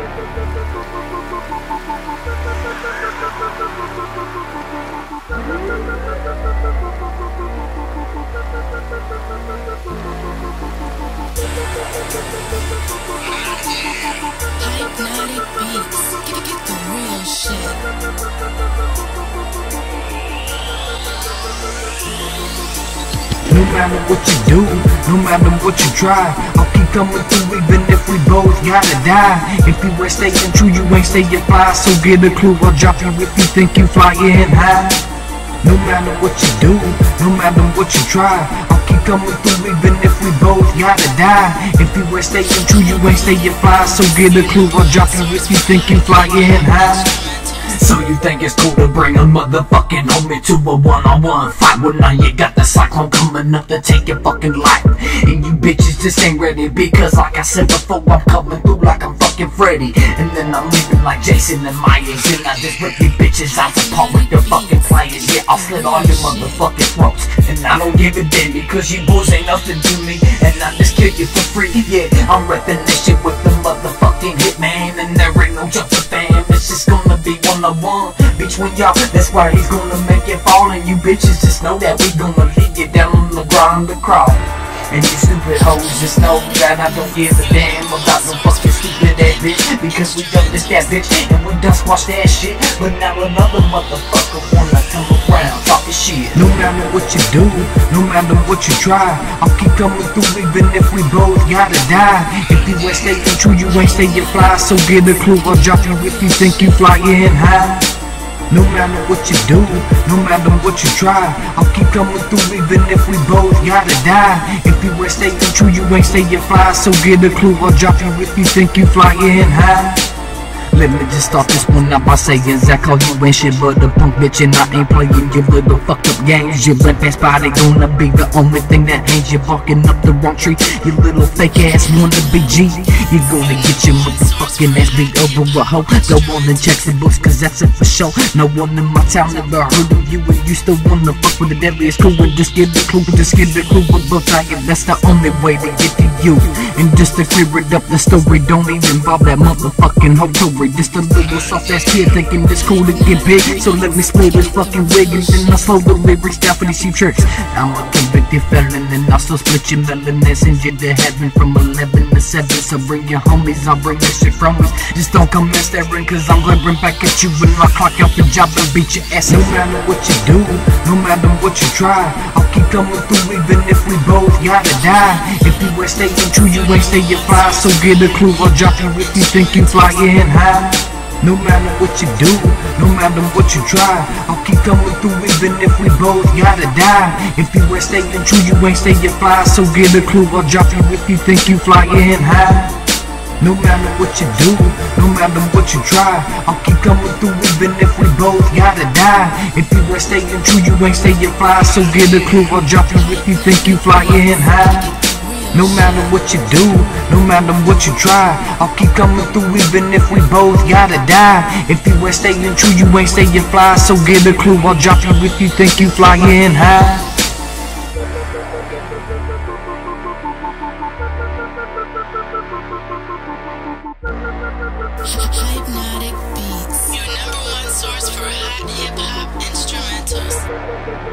Hypnotic No matter what you do, no matter what you try, I'll keep coming through even if we both gotta die. If you ain't staying true, you ain't staying fly, so get a clue. I'll drop you if you think you flying high. No matter what you do, no matter what you try, I'll keep coming through even if we both gotta die. If you ain't staying true, you ain't staying fly, so get a clue. I'll drop you if you think you flying high. You think it's cool to bring a motherfucking homie to a one-on-one fight? Well now you got the cyclone coming up to take your fucking life. And you bitches just ain't ready because like I said before I'm coming through like I'm fucking Freddy. And then I'm leaving like Jason and Myers And I just rip you bitches out apart with your fucking players. Yeah, I'll slit all your motherfucking throats. And I don't give a damn because you boys ain't nothing to me. And I just kill you for free. Yeah, I'm repping this shit with the motherfucking hitman. And there ain't no jumping fam It's just gonna one on one between y'all. That's why he's gonna make it fall. And you bitches just know that we gonna leave you down on the ground to crawl. And you stupid hoes just know that I don't give a damn about no fucking stupid ass bitch. Because we done this that bitch and we squashed that shit. But now another motherfucker wanna No matter what you do, no matter what you try, I'll keep coming through even if we both gotta die. If you ain't staying true, you ain't staying fly. So get a clue, I'll drop you if you think you flying high. No matter what you do, no matter what you try, I'll keep coming through even if we both gotta die. If you ain't staying true, you ain't staying fly, so get a clue. I'll drop you if you think you flying high. Let me just start this one out by saying Zack Hall you ain't shit but a punk bitch And I ain't playing your little fucked up games Your left ass body. Gonna be the only thing that hangs You barking up the wrong tree. You little fake ass wanna be G. You gonna get your motherfucking ass beat over a hoe. Go on and check the books cause that's it for sure. No one in my town ever heard of you And you still wanna fuck with the deadliest crew And just get the clue, just get the clue But both I that's the only way to get to you And just to clear it up, the story don't even involve that motherfucking hoe Tory Just a little soft ass kid thinking it's cool to get big. So let me split this fucking wig And then I'll slow the lyrics down for these cheap tricks. I'm a convicted felon and I'll still split your melon And send you to heaven from 11 to 7 So bring your homies, I'll bring your shit from us Just don't come and staring cause I'm glaring back at you When I clock out the job and beat your ass. No matter what you do, no matter what you try I'll coming through even if we both gotta die If you ain't staying true, you ain't staying fly So get a clue, I'll drop you if you think you flying high no matter what you do, no matter what you try, I'll keep coming through even if we both gotta die. If you ain't staying true, you ain't staying fly, so get a clue, I'll drop you if you think you flying high. No matter what you do, no matter what you try, I'll keep coming through even if we both gotta die. If you ain't staying true, you ain't staying fly, so get a clue, I'll drop you if you think you flying high. No matter what you do, no matter what you try, I'll keep coming through even if we both gotta die. If you ain't staying true, you ain't staying fly, so get a clue. I'll drop you if you think you flying high. Hypnotic beats. Your number one source for hot hip hop instrumentals.